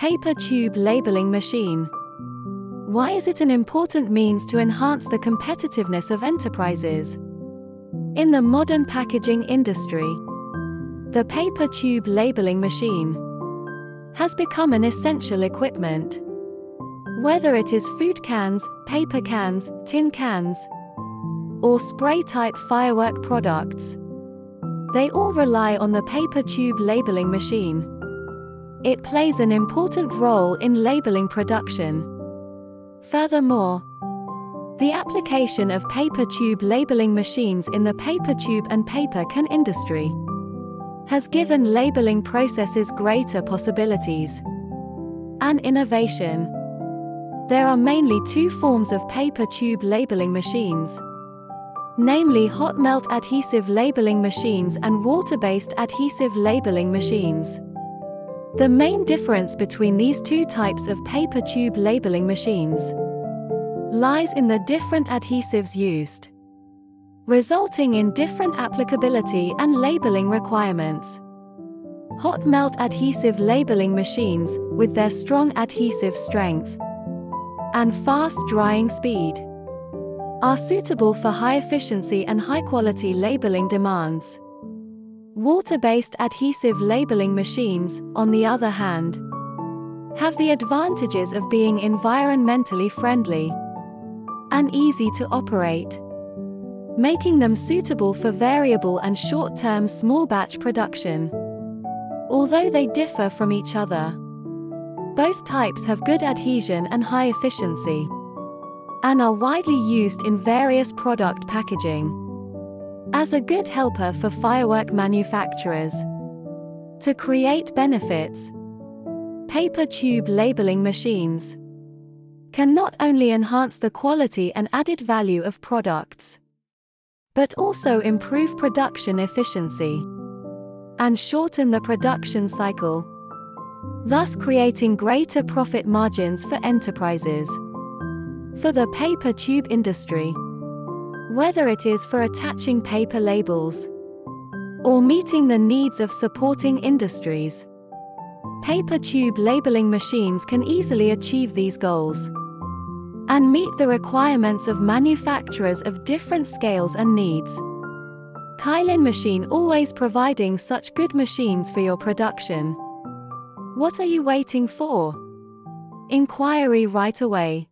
Paper tube labeling machine. Why is it an important means to enhance the competitiveness of enterprises? In the modern packaging industry, the paper tube labeling machine has become an essential equipment. Whether it is food cans, paper cans, tin cans, or spray type firework products, they all rely on the paper tube labeling machine. It plays an important role in labeling production. Furthermore, the application of paper tube labeling machines in the paper tube and paper can industry has given labeling processes greater possibilities and innovation. There are mainly two forms of paper tube labeling machines, namely hot melt adhesive labeling machines and water-based adhesive labeling machines. The main difference between these two types of paper tube labeling machines lies in the different adhesives used, resulting in different applicability and labeling requirements. Hot melt adhesive labeling machines, with their strong adhesive strength and fast drying speed, are suitable for high efficiency and high quality labeling demands. Water-based adhesive labeling machines, on the other hand, have the advantages of being environmentally friendly and easy to operate, making them suitable for variable and short-term small batch production. Although they differ from each other, both types have good adhesion and high efficiency, and are widely used in various product packaging. As a good helper for firework manufacturers, to create benefits, paper tube labeling machines. Can not only enhance the quality and added value of products, but also improve production efficiency and shorten the production cycle, thus creating greater profit margins for enterprises. For the paper tube industry, whether it is for attaching paper labels or meeting the needs of supporting industries, paper tube labeling machines can easily achieve these goals and meet the requirements of manufacturers of different scales and needs. Kylin Machine always providing such good machines for your production. What are you waiting for? Inquiry right away.